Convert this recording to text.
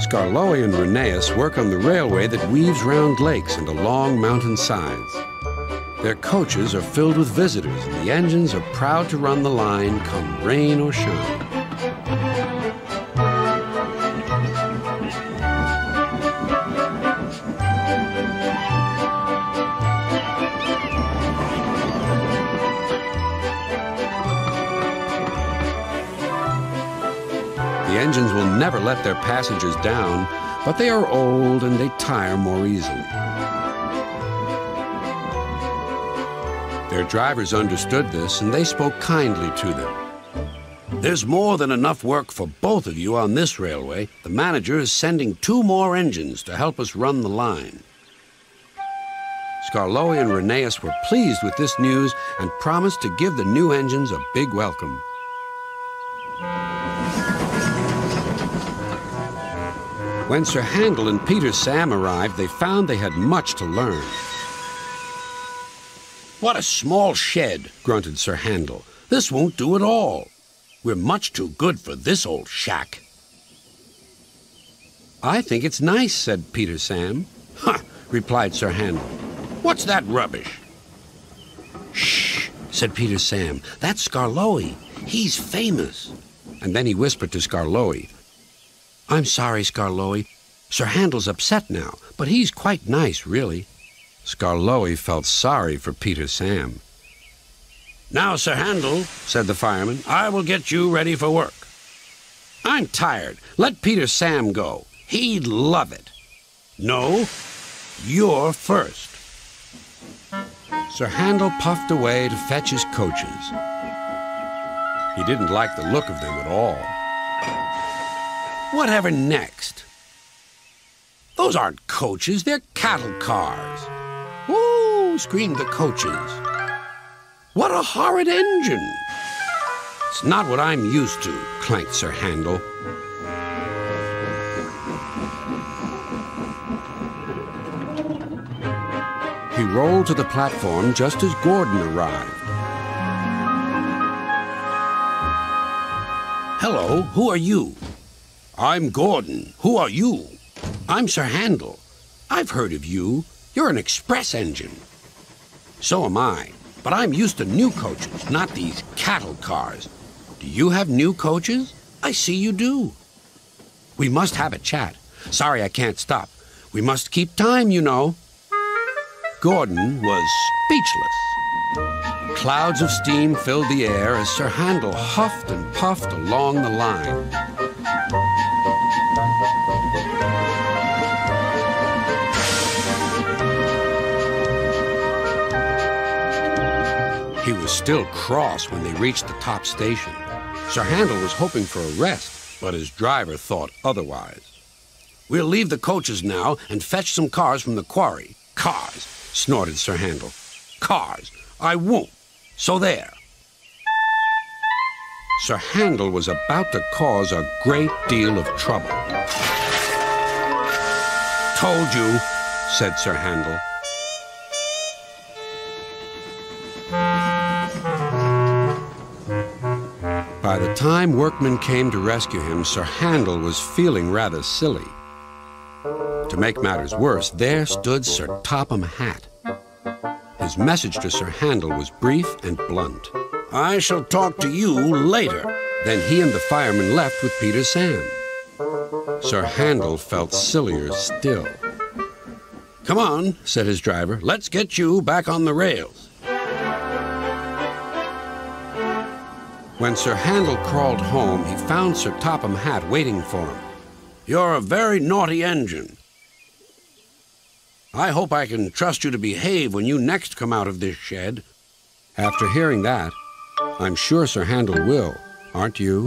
Skarloey and Rheneas work on the railway that weaves round lakes and along mountain sides. Their coaches are filled with visitors, and the engines are proud to run the line come rain or shine. Engines will never let their passengers down, but they are old and they tire more easily. Their drivers understood this and they spoke kindly to them. There's more than enough work for both of you on this railway. The manager is sending two more engines to help us run the line. Skarloey and Rheneas were pleased with this news and promised to give the new engines a big welcome. When Sir Handel and Peter Sam arrived, they found they had much to learn. What a small shed, grunted Sir Handel. This won't do at all. We're much too good for this old shack. I think it's nice, said Peter Sam. Ha, replied Sir Handel. What's that rubbish? Shh, said Peter Sam. That's Skarloey. He's famous. And then he whispered to Skarloey, I'm sorry, Skarloey. Sir Handel's upset now, but he's quite nice, really. Skarloey felt sorry for Peter Sam. Now, Sir Handel, said the fireman, I will get you ready for work. I'm tired. Let Peter Sam go. He'd love it. No, you're first. Sir Handel puffed away to fetch his coaches. He didn't like the look of them at all. Whatever next? Those aren't coaches, they're cattle cars. Woo! screamed the coaches. What a horrid engine! It's not what I'm used to, clanked Sir Handel. He rolled to the platform just as Gordon arrived. Hello, who are you? I'm Gordon. Who are you? I'm Sir Handel. I've heard of you. You're an express engine. So am I. But I'm used to new coaches, not these cattle cars. Do you have new coaches? I see you do. We must have a chat. Sorry I can't stop. We must keep time, you know. Gordon was speechless. Clouds of steam filled the air as Sir Handel huffed and puffed along the line. He was still cross when they reached the top station. Sir Handel was hoping for a rest, but his driver thought otherwise. We'll leave the coaches now and fetch some cars from the quarry. Cars, snorted Sir Handel. Cars. I won't. So there. Sir Handel was about to cause a great deal of trouble. Told you, said Sir Handel. By the time workmen came to rescue him, Sir Handel was feeling rather silly. To make matters worse, there stood Sir Topham Hatt. His message to Sir Handel was brief and blunt. I shall talk to you later. Then he and the fireman left with Peter Sam. Sir Handel felt sillier still. Come on, said his driver. Let's get you back on the rails. When Sir Handel crawled home, he found Sir Topham Hatt waiting for him. You're a very naughty engine. I hope I can trust you to behave when you next come out of this shed. After hearing that, I'm sure Sir Handel will, aren't you?